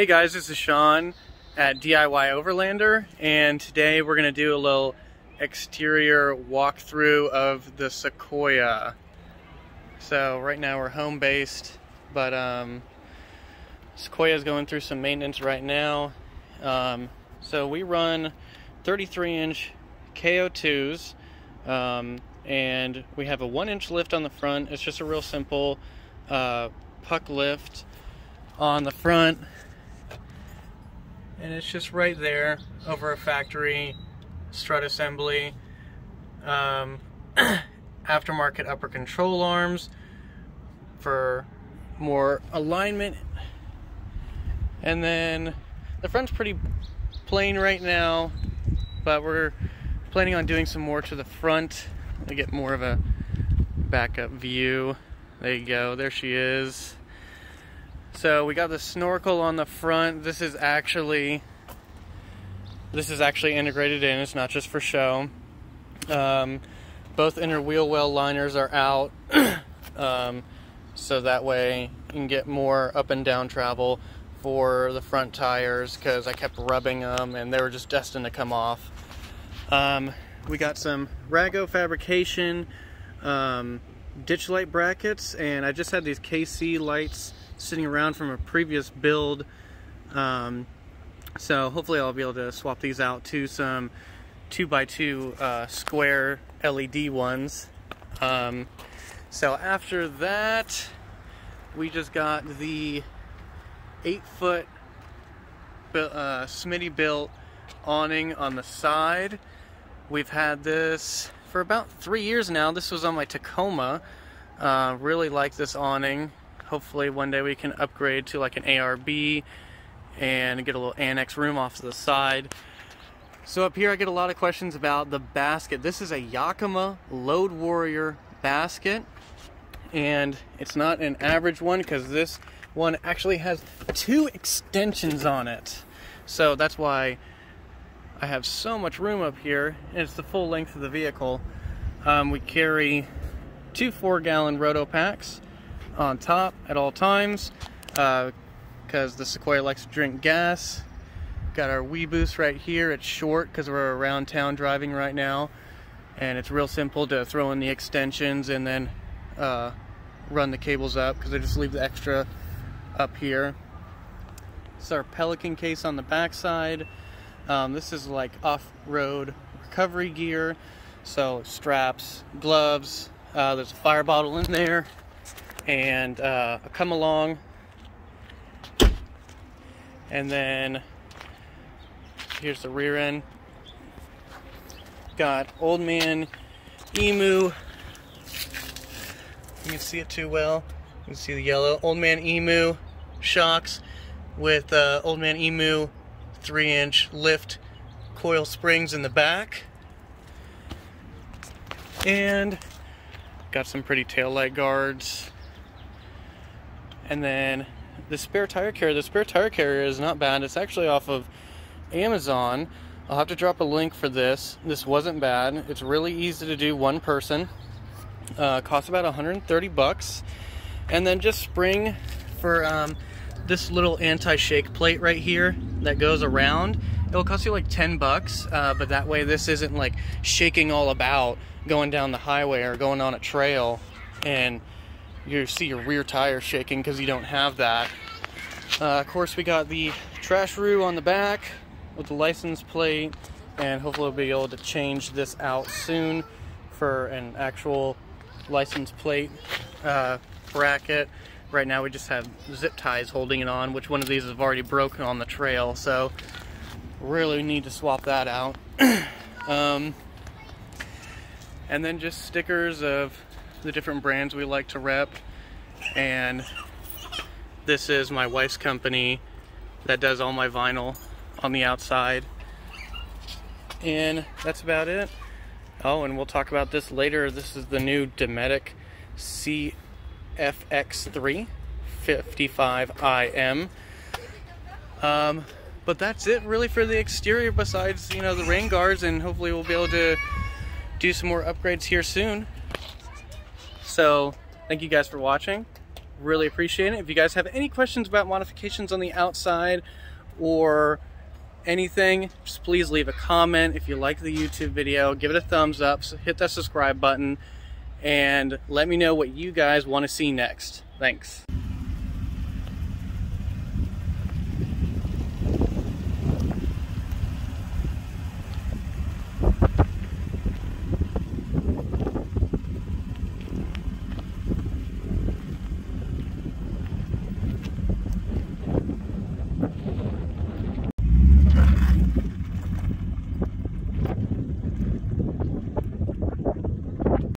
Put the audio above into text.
Hey guys, this is Sean at DIY Overlander, and today we're going to do a little exterior walkthrough of the Sequoia. So right now we're home based, but um, Sequoia is going through some maintenance right now. Um, so we run 33 inch KO2s, um, and we have a one inch lift on the front. It's just a real simple uh, puck lift on the front and it's just right there over a factory strut assembly um, aftermarket upper control arms for more alignment. And then the front's pretty plain right now but we're planning on doing some more to the front to get more of a backup view. There you go. There she is so we got the snorkel on the front. This is actually this is actually integrated in. It's not just for show. Um, both inner wheel well liners are out, um, so that way you can get more up and down travel for the front tires because I kept rubbing them and they were just destined to come off. Um, we got some Rago fabrication um, ditch light brackets and I just had these KC lights sitting around from a previous build. Um, so hopefully I'll be able to swap these out to some 2x2 uh, square LED ones. Um, so after that, we just got the 8 foot uh, Smittybilt awning on the side. We've had this for about three years now. This was on my Tacoma. Uh, really like this awning hopefully one day we can upgrade to like an ARB and get a little annex room off to the side. So up here I get a lot of questions about the basket. This is a Yakima Load Warrior basket and it's not an average one because this one actually has two extensions on it. So that's why I have so much room up here and it's the full length of the vehicle. Um, we carry two four gallon RotopaX on top at all times because uh, the Sequoia likes to drink gas. Got our Weboost right here. It's short because we're around town driving right now. And it's real simple to throw in the extensions and then uh, run the cables up because I just leave the extra up here. Is our Pelican case on the backside. Um, this is like off-road recovery gear. So straps, gloves, uh, there's a fire bottle in there and uh, come along. And then here's the rear end. Got old man emu. You can see it too well. You can see the yellow. Old man emu shocks with uh, old man emu three inch lift coil springs in the back. And got some pretty tail light guards and then the spare tire carrier, the spare tire carrier is not bad. It's actually off of Amazon. I'll have to drop a link for this. This wasn't bad. It's really easy to do one person. Uh, costs about 130 bucks. And then just spring for um, this little anti-shake plate right here that goes around. It'll cost you like 10 bucks, uh, but that way this isn't like shaking all about going down the highway or going on a trail and you see your rear tire shaking because you don't have that. Uh, of course, we got the Trasharoo on the back with the license plate, and hopefully we'll be able to change this out soon for an actual license plate uh, bracket. Right now we just have zip ties holding it on, which one of these have already broken on the trail, so really need to swap that out. um, and then just stickers of the different brands we like to rep. And this is my wife's company that does all my vinyl on the outside. And that's about it. Oh, and we'll talk about this later. This is the new Dometic CFX3 55IM. Um, but that's it really for the exterior besides, you know, the rain guards and hopefully we'll be able to do some more upgrades here soon. So thank you guys for watching Really appreciate it. If you guys have any questions about modifications on the outside or anything, just please leave a comment. If you like the YouTube video, give it a thumbs up, hit that subscribe button, and let me know what you guys want to see next. Thanks.